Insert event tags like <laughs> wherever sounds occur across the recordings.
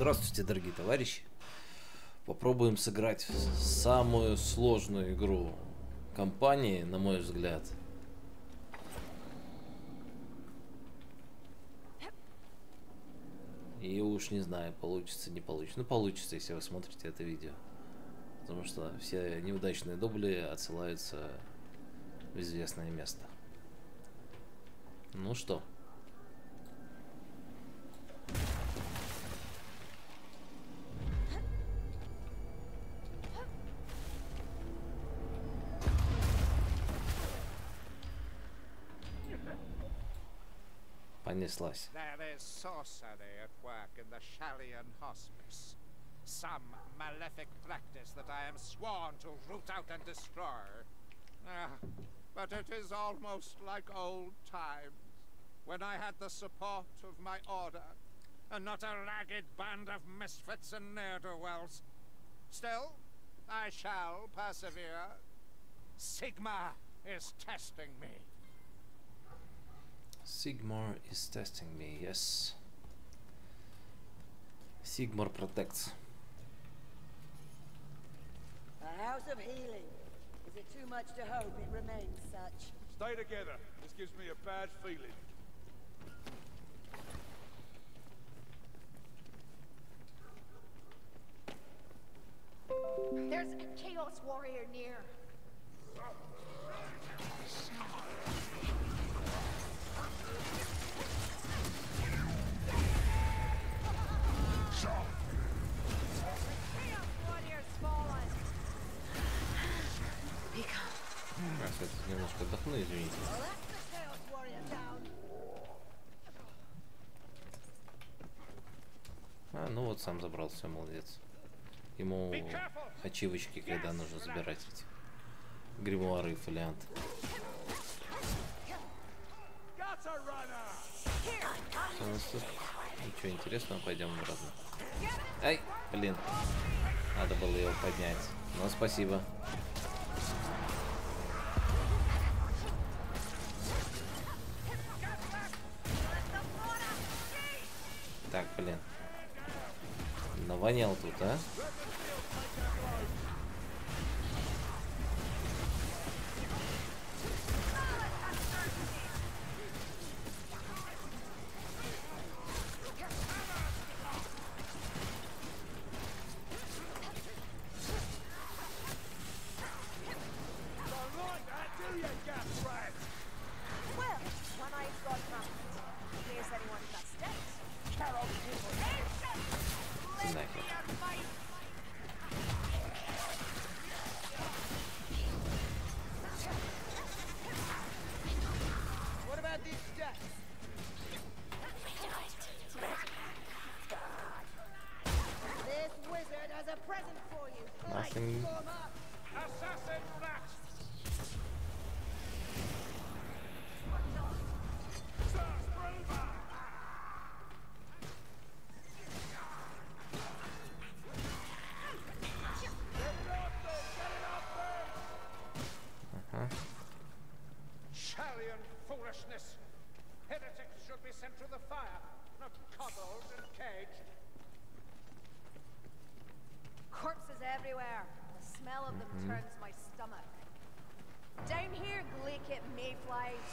Здравствуйте, дорогие товарищи. Попробуем сыграть самую сложную игру компании, на мой взгляд. И уж не знаю, получится, не получится. Ну, получится, если вы смотрите это видео. Потому что все неудачные дубли отсылаются в известное место. Ну что? Понеслась. There is sorcery at work in the Shalian Hospice. Some malefic practice that I am sworn to root out and destroy. Ah, but it is almost like old times, when I had the support of my order, and not a ragged band of misfits and ne'er-do-wells. Still, I shall persevere. Sigma is testing me. Sigmar is testing me, yes. Sigmar protects. A house of healing. Is it too much to hope it remains such? Stay together. This gives me a bad feeling. There's a Chaos Warrior near. Oh. Кстати, немножко отдохну, извините. А, ну вот сам забрал, все, молодец. Ему ачивочки, когда нужно забирать эти гримуары и фолианты. Что у нас тут? Ничего интересного, пойдем обратно. Ай, блин. Надо было его поднять. Ну, спасибо. Навонял тут, а? Foolishness! Heretics should be sent to the fire, not coddled and caged. Corpses everywhere. The smell of them mm-hmm. turns my stomach. Down here, Gleekit mayflies.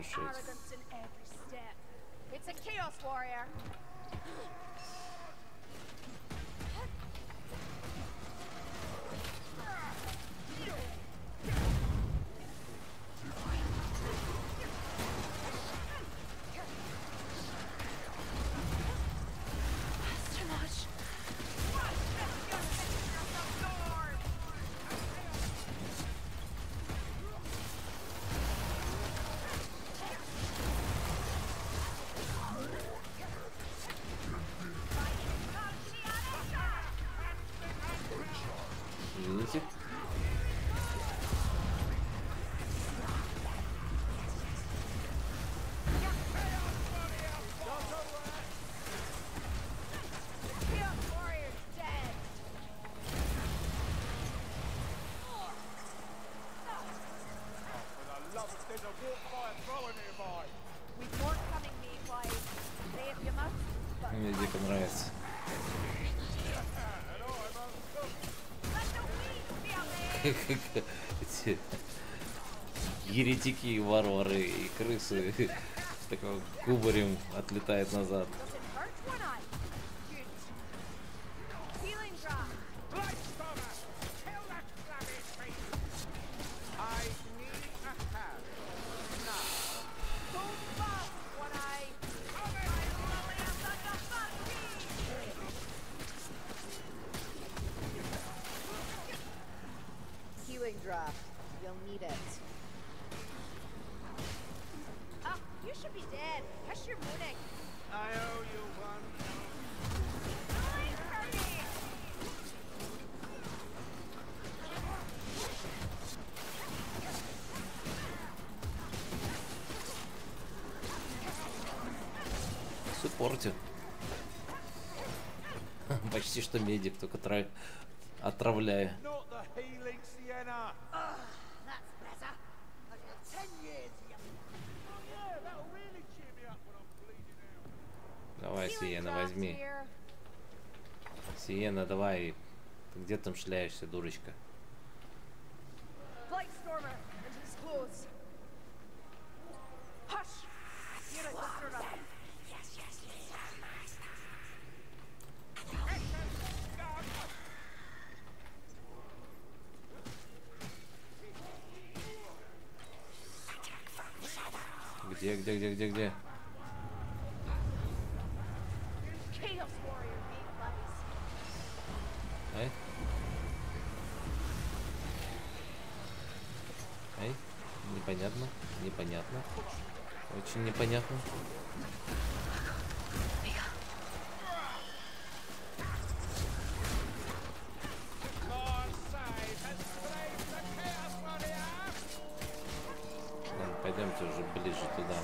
It's a chaos warrior. There's a by a thrower nearby. We've more coming meanwhile. Say if you must, but Мне дико нравится. There. Эти еретики, варвары и крысы такой кубарем отлетает назад. Суппортю. <laughs> Почти что медик, только тра- отравляя. Сиена, возьми. Сиена, давай. Ты где там шляешься, дурочка? Пойдемте уже ближе туда.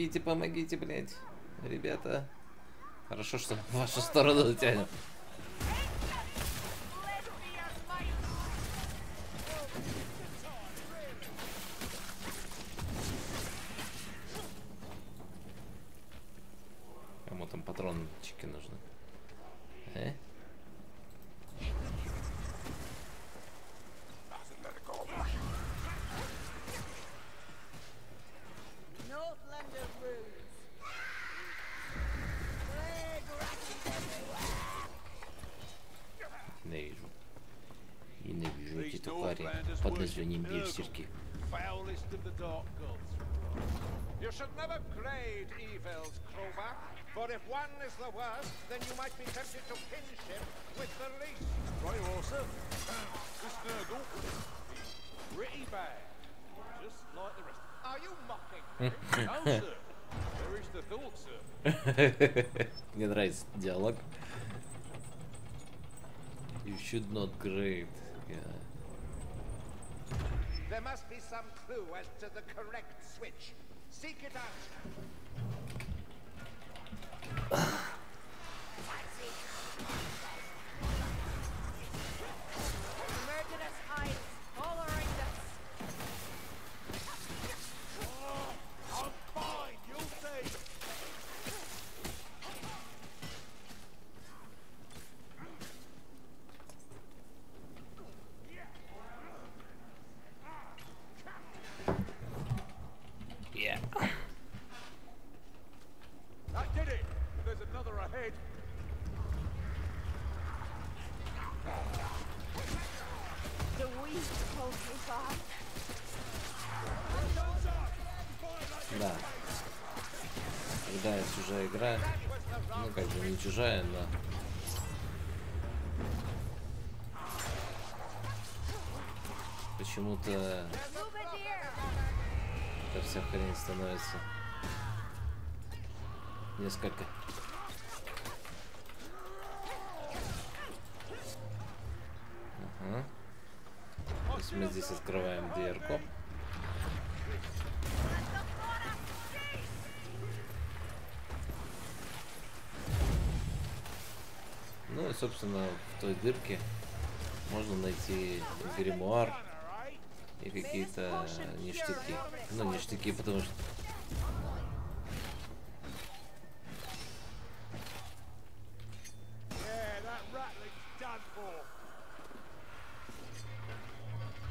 Помогите, помогите, блядь. Ребята. Хорошо, что в вашу сторону тянет. The dark gods. You should never grade evils, Crowbar. For if one is the worst, then you might be tempted to kinship with the least. Right, awesome. this Nurgle, he's pretty bad. Just like the rest. Are you mocking? No, sir. There is the thought, sir. Мне нравится диалог. You should not grade. Yeah. There must be some clue as to the correct switch. Seek it out. Да. Когда я чужая игра, ну как бы не чужая, но почему-то эта вся хрень становится несколько Ага. Мы здесь открываем дверку. Собственно, в той дырке можно найти гримуар и какие-то ништяки. Ну, ништяки, потому что...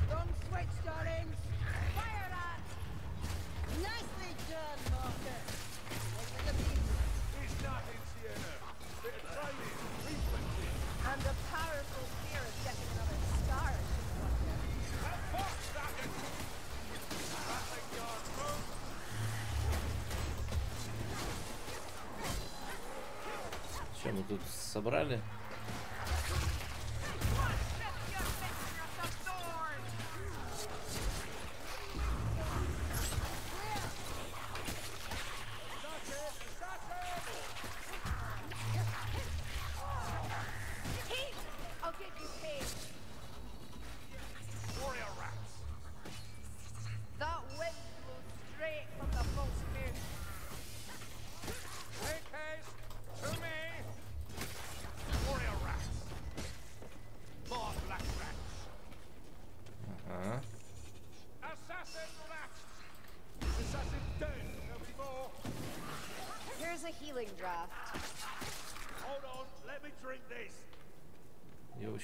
Wrong switch, darlings. Что мы тут собрали?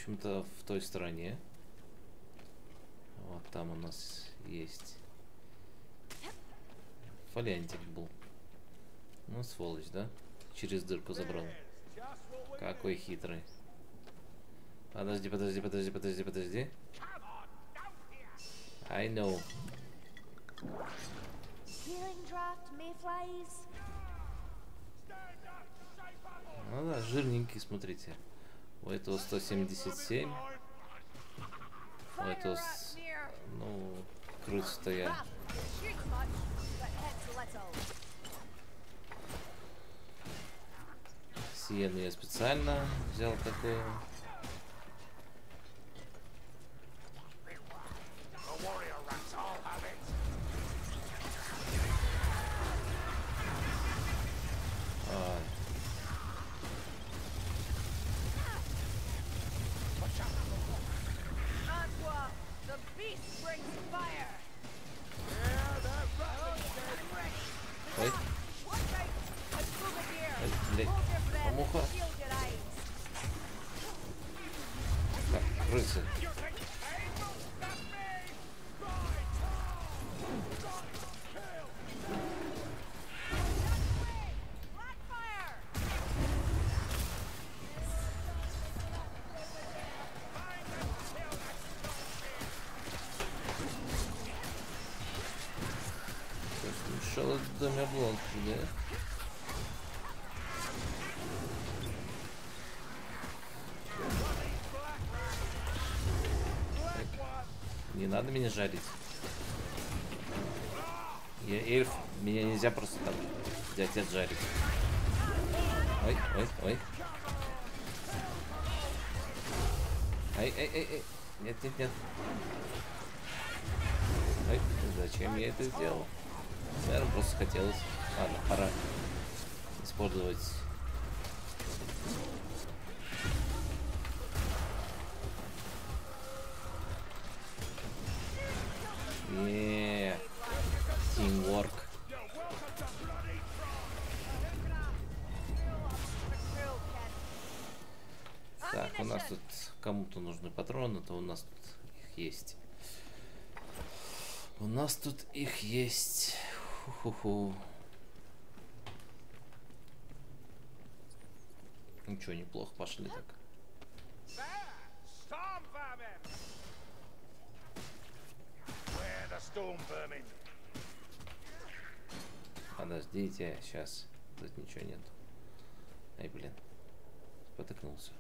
Общем-то, в той стороне. Вот там у нас есть фолиантик был. Ну, сволочь, да? Через дырку забрал. Какой хитрый. Подожди, подожди, подожди, подожди, подожди. I know. Ну да, жирненький, смотрите. У этого 177. У этого, с- ну, hits little. Сиену я специально взял такую. Мешало доме обломки, да? Не надо меня жарить. Я эльф, меня нельзя просто так взять и отжарить. Ой, ой, ой. Ай, ай, ай, ай. Нет, нет, нет. Ай, зачем я это сделал? Наверное, просто хотелось. Ладно, пора использовать Yeah. Teamwork. Так, у нас тут кому-то нужны патроны, то у нас тут их есть. У нас тут их есть. Ху-ху-ху. Ничего, неплохо пошли так. Подождите, сейчас. Тут ничего нет. Ай, блин. Потыкнулся.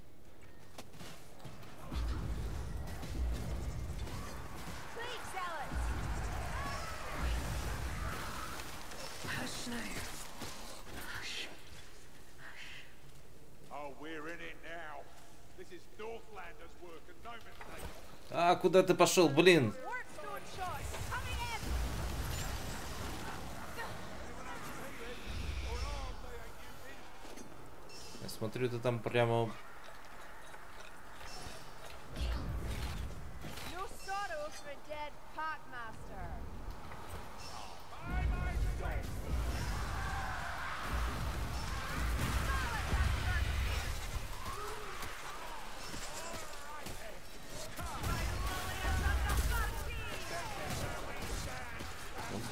А, куда ты пошел, блин? Я смотрю, ты там прямо...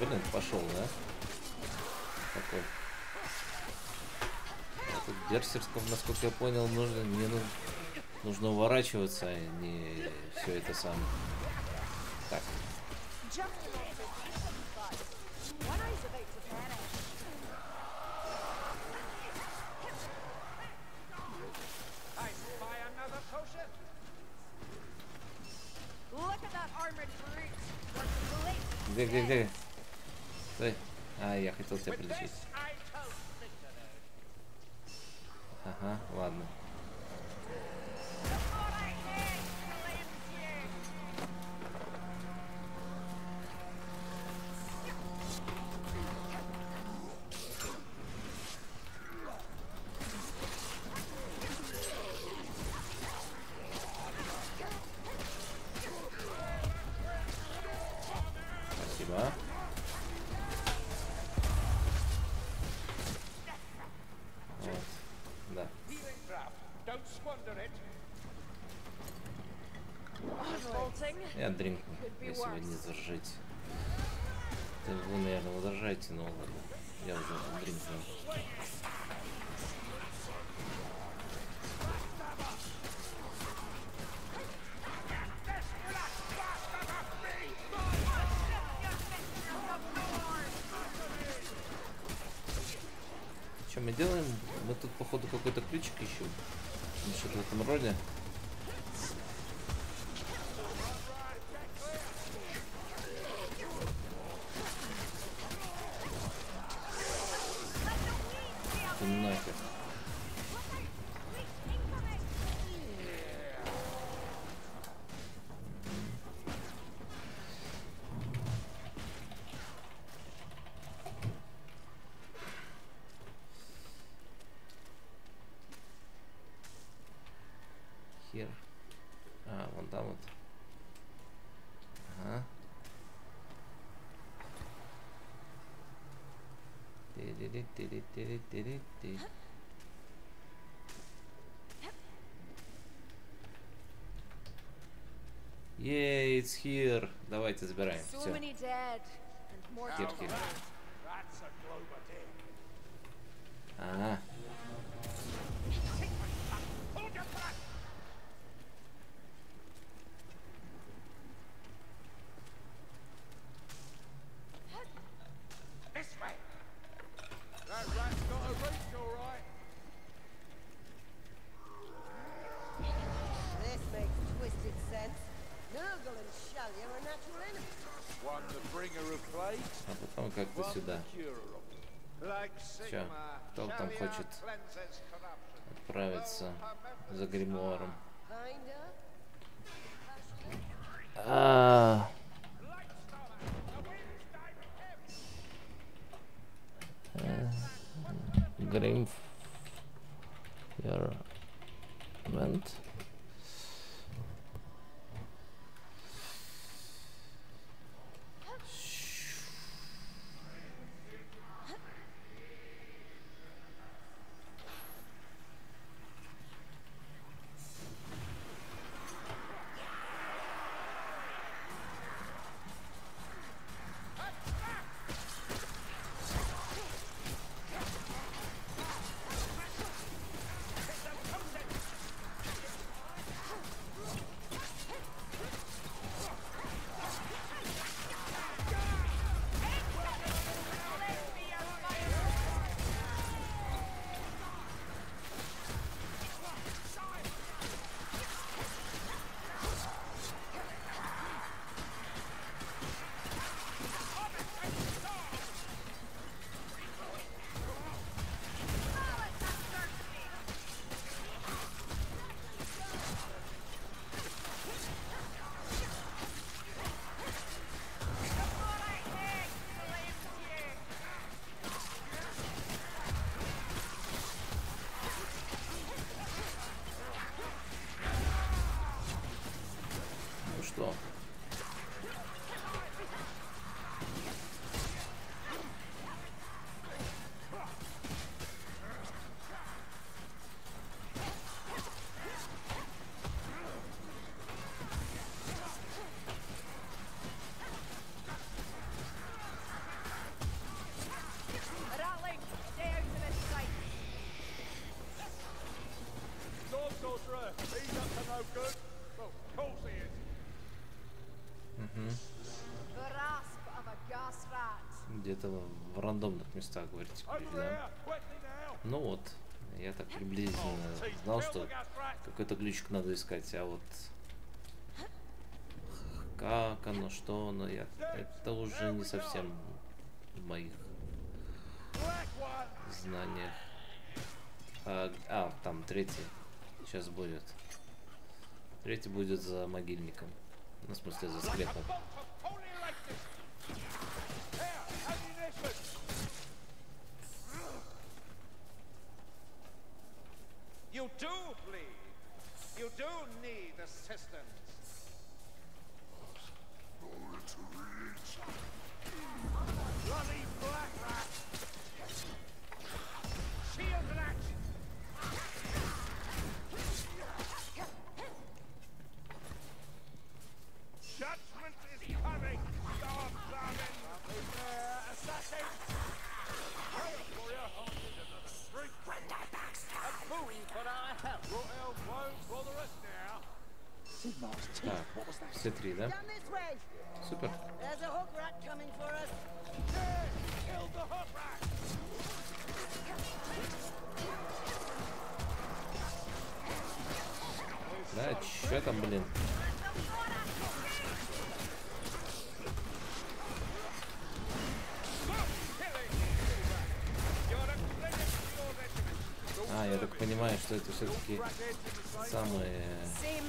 блин, пошел, да? Такой. А тут Берсерском, насколько я понял, нужно не ну, нужно уворачиваться, а не все это самое. Так, где, где, где? Стой. А, я хотел тебя прилечить. Ага, ладно. Это вы, наверное, возражаете, но ладно. Я уже дринкнул. Что мы делаем? Мы тут, походу, какой-то ключик ищем. Что-то в этом роде. А, вон там вот. Ага. Yay, it's here. Давайте забираем. Все. many dead Кто там хочет отправиться за гримуаром. Kinda. А, Грим Фермент. Ну Где-то в рандомных местах, говорите, были, да? Ну вот, я так приблизительно знал, что какой-то ключик надо искать, а вот как оно, что оно, я, это уже не совсем в моих знаниях. А, а, там третий сейчас будет. Третий будет за могильником. Ну, в смысле, за скрепом. Do need assistance. 3, да? Супер. Да, чё там, блин? А, я так понимаю, что это все-таки самые... Э,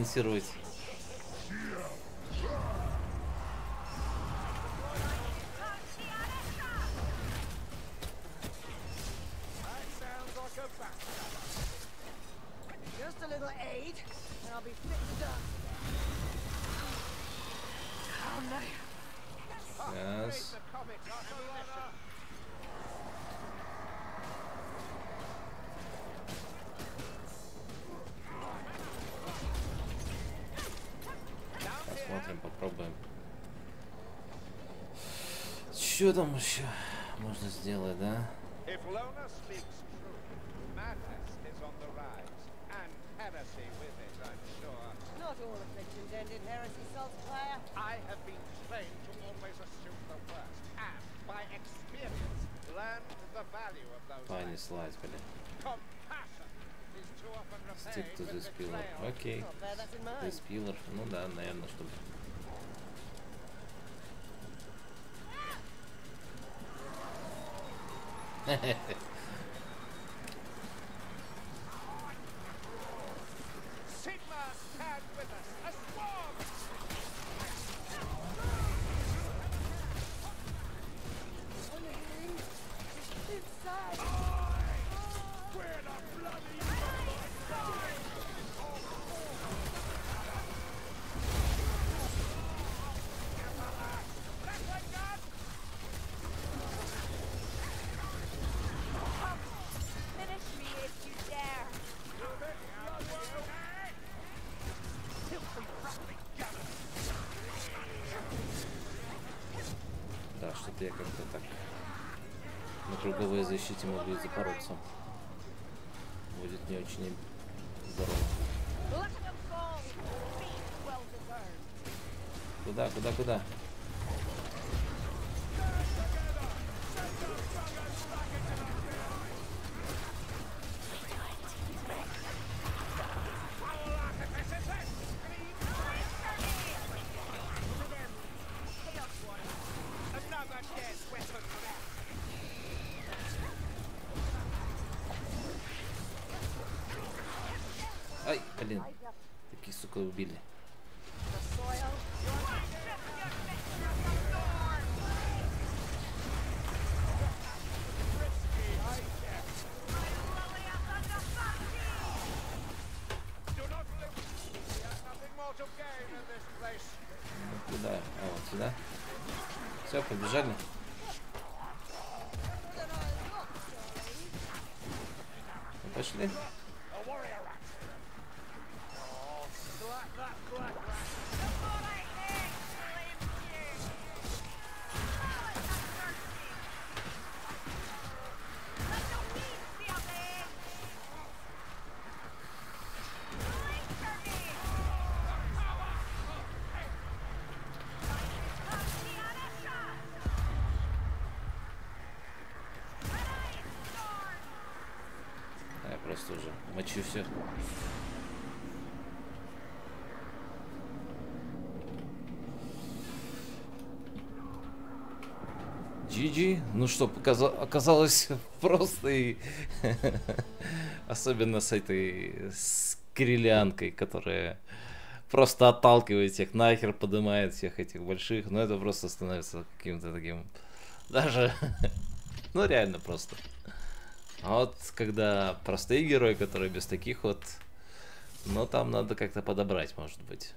балансировать. Just by experience learned the value of those Понеслась, блин. Stick to this pillar. Окей. Mind. This pillar. Ну да, наверное, чтобы... Ha, ha, ha. Защите могу и запороться. Будет не очень здорово. Куда, куда, куда? Ну, Пошли. A Ну что, оказалось <laughs> просто и... <laughs> Особенно с этой с которая просто отталкивает всех, нахер поднимает всех этих больших. Ну это просто становится каким-то таким... Даже... <laughs> Ну реально просто. А вот когда простые герои, которые без таких вот, ну там надо как-то подобрать, может быть.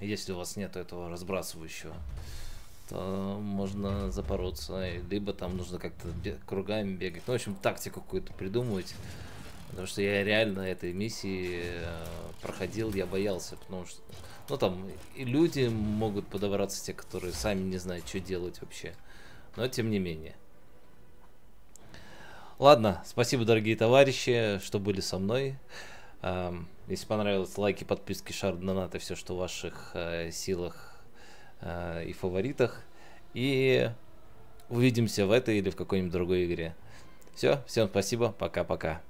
Если у вас нет этого разбрасывающего, то можно запороться, либо там нужно как-то кругами бегать. Ну, в общем, тактику какую-то придумывать. Потому что я реально этой миссии э, проходил, я боялся, потому что, ну там, и люди могут подобраться, те, которые сами не знают, что делать вообще. Но тем не менее. Ладно, спасибо, дорогие товарищи, что были со мной. Эм, Если понравилось, лайки, подписки, шар, донаты, все, что в ваших э, силах э, и фаворитах. И увидимся в этой или в какой-нибудь другой игре. Все, всем спасибо, пока-пока.